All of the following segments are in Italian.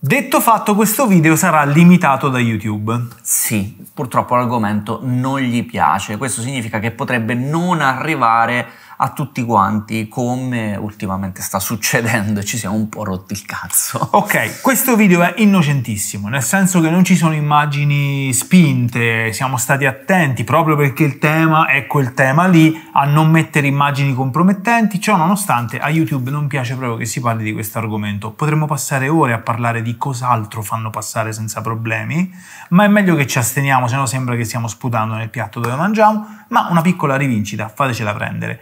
Detto fatto, questo video sarà limitato da YouTube. Sì, purtroppo l'argomento non gli piace. Questo significa che potrebbe non arrivare a tutti quanti come ultimamente sta succedendo e ci siamo un po' rotti il cazzo. Ok, questo video è innocentissimo, nel senso che non ci sono immagini spinte, siamo stati attenti proprio perché il tema è quel tema lì a non mettere immagini compromettenti, ciò nonostante a YouTube non piace proprio che si parli di questo argomento. Potremmo passare ore a parlare di cos'altro fanno passare senza problemi, ma è meglio che ci asteniamo, se no sembra che stiamo sputando nel piatto dove mangiamo, ma una piccola rivincita, fatecela prendere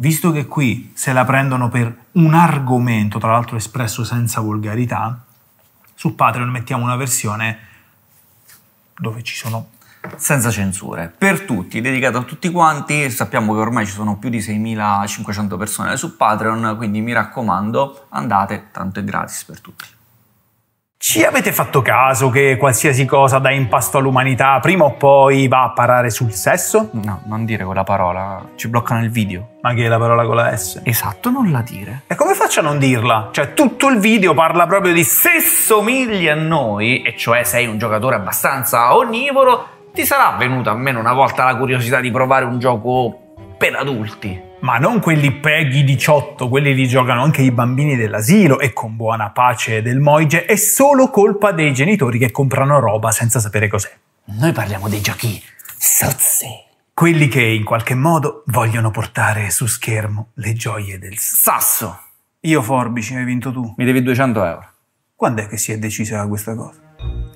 visto che qui se la prendono per un argomento, tra l'altro espresso senza volgarità, su Patreon mettiamo una versione dove ci sono senza censure, per tutti, dedicato a tutti quanti. Sappiamo che ormai ci sono più di 6.500 persone su Patreon, quindi mi raccomando, andate, tanto è gratis per tutti. Ci avete fatto caso che qualsiasi cosa dà impasto all'umanità prima o poi va a parare sul sesso? No, non dire quella parola, ci bloccano il video. Ma che è la parola con la S? Esatto, non la dire. E come faccio a non dirla? Cioè, tutto il video parla proprio di se somigli a noi, e cioè sei un giocatore abbastanza onnivoro, ti sarà venuta almeno una volta la curiosità di provare un gioco per adulti ma non quelli Peggy 18, quelli li giocano anche i bambini dell'asilo e con buona pace del Moige, è solo colpa dei genitori che comprano roba senza sapere cos'è. Noi parliamo dei giochi sozzi. Quelli che in qualche modo vogliono portare su schermo le gioie del sasso. Io forbici, hai vinto tu. Mi devi 200 euro. Quando è che si è decisa questa cosa?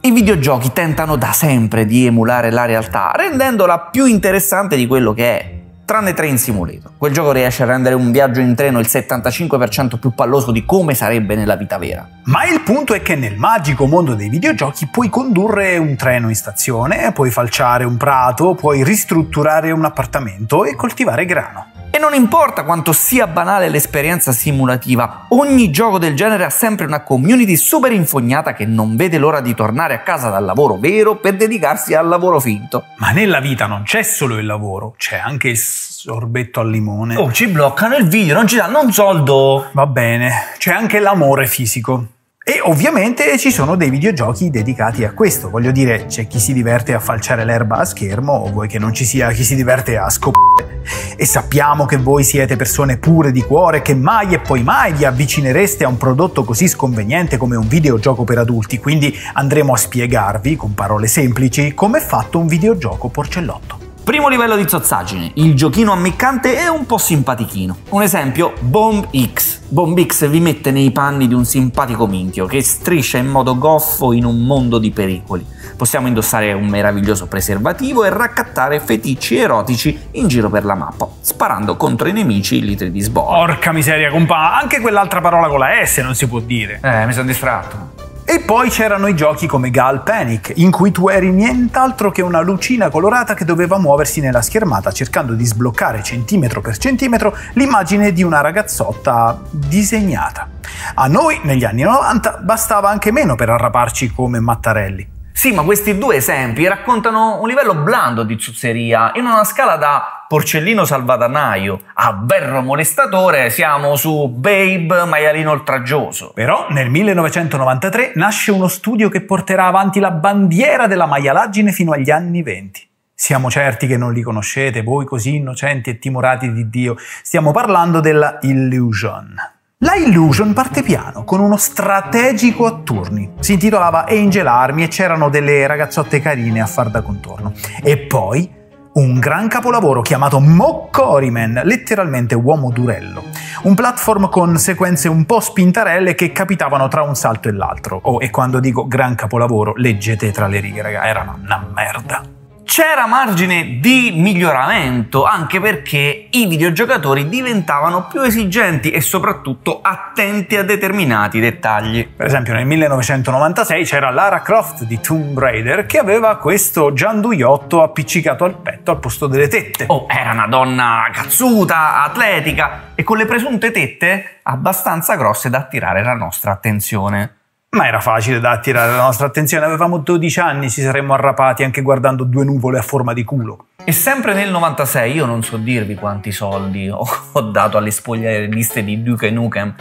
I videogiochi tentano da sempre di emulare la realtà, rendendola più interessante di quello che è tranne Train Simulator. Quel gioco riesce a rendere un viaggio in treno il 75% più palloso di come sarebbe nella vita vera. Ma il punto è che nel magico mondo dei videogiochi puoi condurre un treno in stazione, puoi falciare un prato, puoi ristrutturare un appartamento e coltivare grano. E non importa quanto sia banale l'esperienza simulativa, ogni gioco del genere ha sempre una community super infognata che non vede l'ora di tornare a casa dal lavoro vero per dedicarsi al lavoro finto. Ma nella vita non c'è solo il lavoro, c'è anche il sorbetto al limone. Oh, ci bloccano il video, non ci danno un soldo. Va bene, c'è anche l'amore fisico. E ovviamente ci sono dei videogiochi dedicati a questo, voglio dire, c'è chi si diverte a falciare l'erba a schermo, o vuoi che non ci sia chi si diverte a scopare. E sappiamo che voi siete persone pure di cuore, che mai e poi mai vi avvicinereste a un prodotto così sconveniente come un videogioco per adulti, quindi andremo a spiegarvi, con parole semplici, come è fatto un videogioco porcellotto. Primo livello di zozzaggine, il giochino ammiccante è un po' simpatichino. Un esempio, Bomb X. Bomb X vi mette nei panni di un simpatico minchio che striscia in modo goffo in un mondo di pericoli. Possiamo indossare un meraviglioso preservativo e raccattare feticci erotici in giro per la mappa, sparando contro i nemici litri di sborro. Porca miseria, compa, anche quell'altra parola con la S non si può dire. Eh, mi sono distratto. E poi c'erano i giochi come Gal Panic, in cui tu eri nient'altro che una lucina colorata che doveva muoversi nella schermata cercando di sbloccare centimetro per centimetro l'immagine di una ragazzotta disegnata. A noi, negli anni 90, bastava anche meno per arraparci come Mattarelli. Sì, ma questi due esempi raccontano un livello blando di zuzzeria. In una scala da porcellino salvatanaio a berro molestatore siamo su Babe maialino oltraggioso. Però nel 1993 nasce uno studio che porterà avanti la bandiera della maialaggine fino agli anni 20. Siamo certi che non li conoscete, voi così innocenti e timorati di Dio. Stiamo parlando della Illusion. La Illusion parte piano, con uno strategico a turni. Si intitolava Angel Army e c'erano delle ragazzotte carine a far da contorno. E poi un gran capolavoro chiamato Moccoriman, letteralmente uomo durello. Un platform con sequenze un po' spintarelle che capitavano tra un salto e l'altro. Oh, e quando dico gran capolavoro, leggete tra le righe, raga, era una merda c'era margine di miglioramento anche perché i videogiocatori diventavano più esigenti e soprattutto attenti a determinati dettagli. Per esempio nel 1996 c'era Lara Croft di Tomb Raider che aveva questo gianduiotto appiccicato al petto al posto delle tette. Oh, era una donna cazzuta, atletica e con le presunte tette abbastanza grosse da attirare la nostra attenzione. Ma era facile da attirare la nostra attenzione, avevamo 12 anni, ci saremmo arrapati anche guardando due nuvole a forma di culo. E sempre nel 96, io non so dirvi quanti soldi ho, dato alle spogliarelliste di Duke Nukem,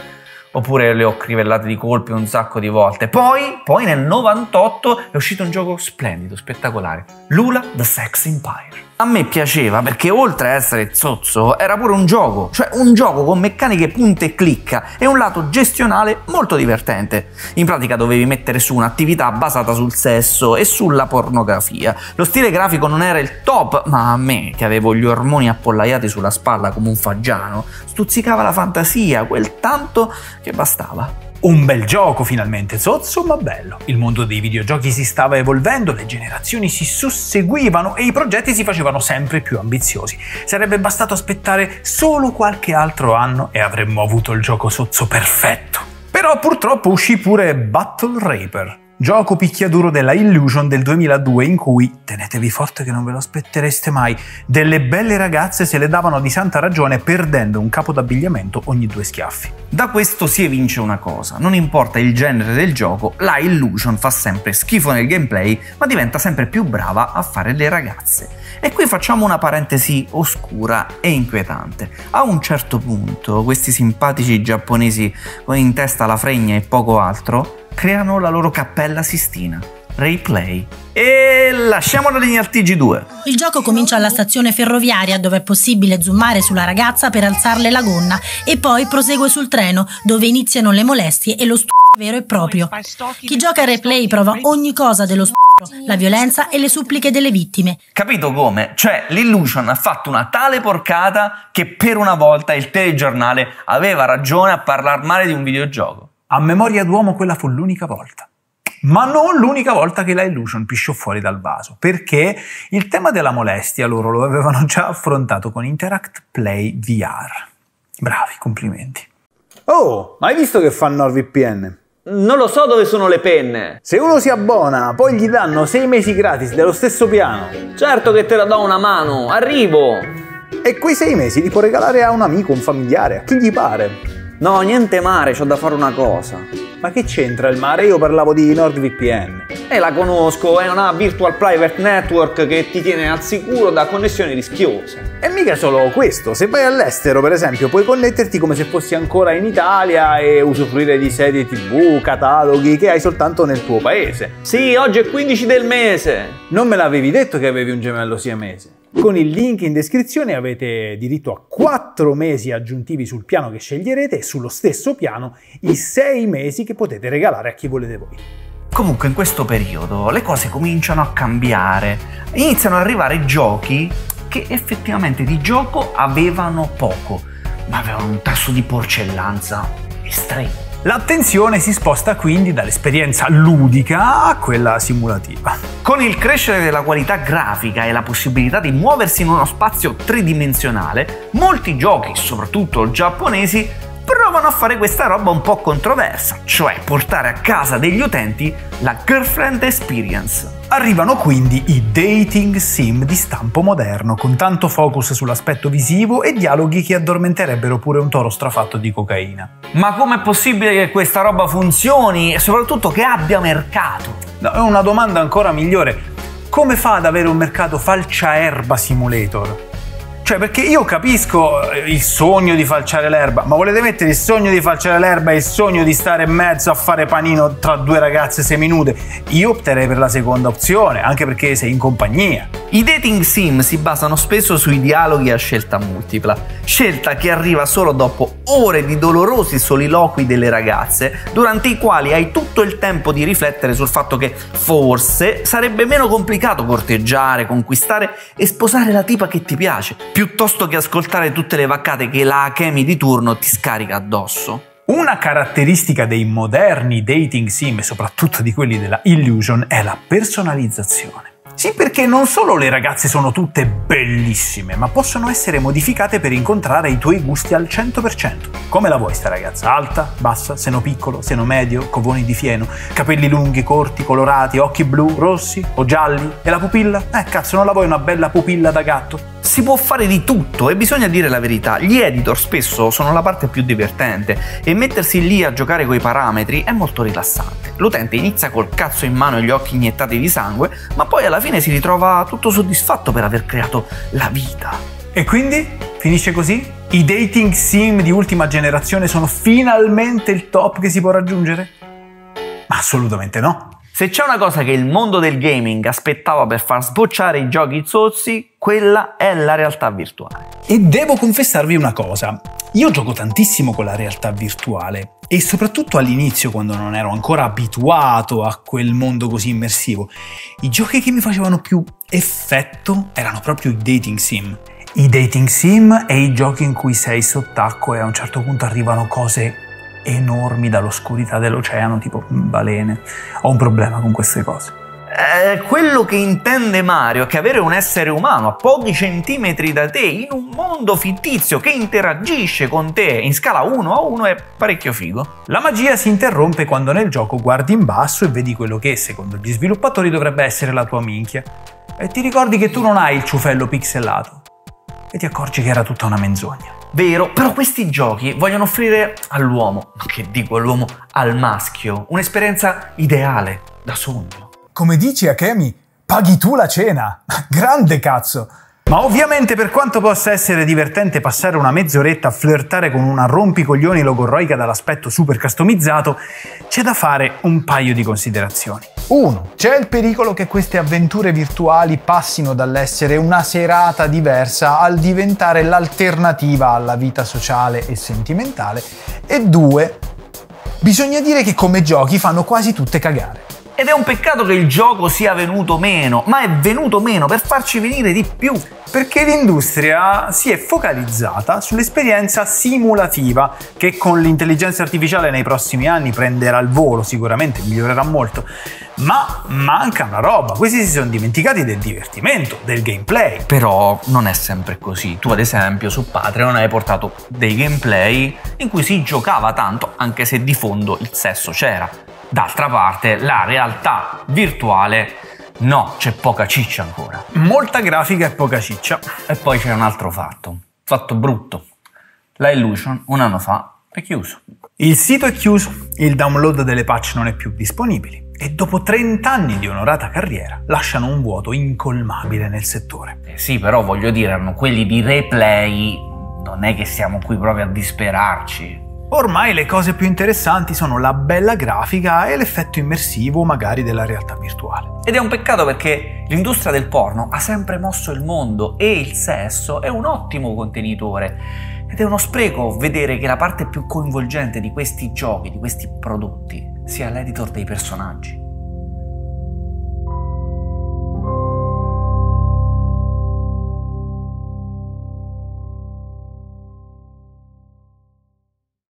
oppure le ho crivellate di colpi un sacco di volte. Poi, poi nel 98 è uscito un gioco splendido, spettacolare, Lula The Sex Empire. A me piaceva perché oltre a essere zozzo era pure un gioco, cioè un gioco con meccaniche punta e clicca e un lato gestionale molto divertente. In pratica dovevi mettere su un'attività basata sul sesso e sulla pornografia. Lo stile grafico non era il top, ma a me, che avevo gli ormoni appollaiati sulla spalla come un fagiano, stuzzicava la fantasia, quel tanto che bastava. Un bel gioco finalmente, zozzo ma bello. Il mondo dei videogiochi si stava evolvendo, le generazioni si susseguivano e i progetti si facevano sempre più ambiziosi. Sarebbe bastato aspettare solo qualche altro anno e avremmo avuto il gioco sozzo perfetto. Però purtroppo uscì pure Battle Raper, Gioco picchiaduro della Illusion del 2002 in cui, tenetevi forte che non ve lo aspettereste mai, delle belle ragazze se le davano di santa ragione perdendo un capo d'abbigliamento ogni due schiaffi. Da questo si evince una cosa, non importa il genere del gioco, la Illusion fa sempre schifo nel gameplay, ma diventa sempre più brava a fare le ragazze. E qui facciamo una parentesi oscura e inquietante. A un certo punto, questi simpatici giapponesi con in testa la fregna e poco altro, creano la loro cappella Sistina. Rayplay. E lasciamo la linea al TG2. Il gioco comincia alla stazione ferroviaria dove è possibile zoomare sulla ragazza per alzarle la gonna e poi prosegue sul treno dove iniziano le molestie e lo stupro vero e proprio. Chi gioca a Replay prova ogni cosa dello stupro, la violenza e le suppliche delle vittime. Capito come? Cioè l'Illusion ha fatto una tale porcata che per una volta il telegiornale aveva ragione a parlare male di un videogioco. A memoria d'uomo quella fu l'unica volta. Ma non l'unica volta che la Illusion pisciò fuori dal vaso, perché il tema della molestia loro lo avevano già affrontato con Interact Play VR. Bravi, complimenti. Oh, hai visto che fa NordVPN? Non lo so dove sono le penne. Se uno si abbona, poi gli danno 6 mesi gratis dello stesso piano. Certo che te la do una mano, arrivo. E quei 6 mesi li può regalare a un amico, un familiare, a chi gli pare. No, niente mare, c'ho da fare una cosa. Ma che c'entra il mare? Io parlavo di NordVPN. E la conosco, è una virtual private network che ti tiene al sicuro da connessioni rischiose. E mica solo questo, se vai all'estero per esempio puoi connetterti come se fossi ancora in Italia e usufruire di serie tv, cataloghi che hai soltanto nel tuo paese. Sì, oggi è 15 del mese. Non me l'avevi detto che avevi un gemello siamese. Con il link in descrizione avete diritto a 4 mesi aggiuntivi sul piano che sceglierete e sullo stesso piano i 6 mesi che potete regalare a chi volete voi. Comunque in questo periodo le cose cominciano a cambiare, iniziano ad arrivare giochi che effettivamente di gioco avevano poco, ma avevano un tasso di porcellanza estremo. L'attenzione si sposta quindi dall'esperienza ludica a quella simulativa. Con il crescere della qualità grafica e la possibilità di muoversi in uno spazio tridimensionale, molti giochi, soprattutto giapponesi, provano a fare questa roba un po' controversa, cioè portare a casa degli utenti la Girlfriend Experience. Arrivano quindi i dating sim di stampo moderno, con tanto focus sull'aspetto visivo e dialoghi che addormenterebbero pure un toro strafatto di cocaina. Ma com'è possibile che questa roba funzioni e soprattutto che abbia mercato? No, è una domanda ancora migliore. Come fa ad avere un mercato falcia erba simulator? Cioè, perché io capisco eh, il sogno di falciare l'erba, ma volete mettere il sogno di falciare l'erba e il sogno di stare in mezzo a fare panino tra due ragazze seminude? Io opterei per la seconda opzione, anche perché sei in compagnia. I dating sim si basano spesso sui dialoghi a scelta multipla, scelta che arriva solo dopo ore di dolorosi soliloqui delle ragazze, durante i quali hai tutto il tempo di riflettere sul fatto che forse sarebbe meno complicato corteggiare, conquistare e sposare la tipa che ti piace piuttosto che ascoltare tutte le vaccate che la Akemi di turno ti scarica addosso. Una caratteristica dei moderni dating sim e soprattutto di quelli della Illusion è la personalizzazione. Sì, perché non solo le ragazze sono tutte bellissime, ma possono essere modificate per incontrare i tuoi gusti al 100%. Come la vuoi sta ragazza? Alta, bassa, seno piccolo, seno medio, covoni di fieno, capelli lunghi, corti, colorati, occhi blu, rossi o gialli? E la pupilla? Eh cazzo, non la vuoi una bella pupilla da gatto? Si può fare di tutto e bisogna dire la verità, gli editor spesso sono la parte più divertente e mettersi lì a giocare coi parametri è molto rilassante. L'utente inizia col cazzo in mano e gli occhi iniettati di sangue, ma poi alla fine si ritrova tutto soddisfatto per aver creato la vita. E quindi? Finisce così? I dating sim di ultima generazione sono finalmente il top che si può raggiungere? Ma assolutamente no. Se c'è una cosa che il mondo del gaming aspettava per far sbocciare i giochi zozzi, quella è la realtà virtuale. E devo confessarvi una cosa, io gioco tantissimo con la realtà virtuale e soprattutto all'inizio quando non ero ancora abituato a quel mondo così immersivo, i giochi che mi facevano più effetto erano proprio i dating sim. I dating sim e i giochi in cui sei sott'acqua e a un certo punto arrivano cose enormi dall'oscurità dell'oceano, tipo balene. Ho un problema con queste cose. Eh, quello che intende Mario è che avere un essere umano a pochi centimetri da te in un mondo fittizio che interagisce con te in scala 1 a 1 è parecchio figo. La magia si interrompe quando nel gioco guardi in basso e vedi quello che, secondo gli sviluppatori, dovrebbe essere la tua minchia. E ti ricordi che tu non hai il ciufello pixelato. E ti accorgi che era tutta una menzogna. Vero, però questi giochi vogliono offrire all'uomo, che dico all'uomo, al maschio, un'esperienza ideale, da sogno. Come dici Akemi, paghi tu la cena. Grande cazzo! Ma ovviamente per quanto possa essere divertente passare una mezz'oretta a flirtare con una rompicoglioni logorroica dall'aspetto super customizzato, c'è da fare un paio di considerazioni. 1. C'è il pericolo che queste avventure virtuali passino dall'essere una serata diversa al diventare l'alternativa alla vita sociale e sentimentale. E 2. Bisogna dire che come giochi fanno quasi tutte cagare. Ed è un peccato che il gioco sia venuto meno, ma è venuto meno per farci venire di più. Perché l'industria si è focalizzata sull'esperienza simulativa, che con l'intelligenza artificiale nei prossimi anni prenderà il volo, sicuramente migliorerà molto. Ma manca una roba, questi si sono dimenticati del divertimento, del gameplay. Però non è sempre così. Tu ad esempio su Patreon hai portato dei gameplay in cui si giocava tanto, anche se di fondo il sesso c'era. D'altra parte, la realtà virtuale no, c'è poca ciccia ancora. Molta grafica e poca ciccia. E poi c'è un altro fatto, fatto brutto. La Illusion un anno fa è chiuso. Il sito è chiuso, il download delle patch non è più disponibile e dopo 30 anni di onorata carriera lasciano un vuoto incolmabile nel settore. Eh sì, però voglio dire, erano quelli di replay, non è che siamo qui proprio a disperarci. Ormai le cose più interessanti sono la bella grafica e l'effetto immersivo magari della realtà virtuale. Ed è un peccato perché l'industria del porno ha sempre mosso il mondo e il sesso è un ottimo contenitore. Ed è uno spreco vedere che la parte più coinvolgente di questi giochi, di questi prodotti, sia l'editor dei personaggi.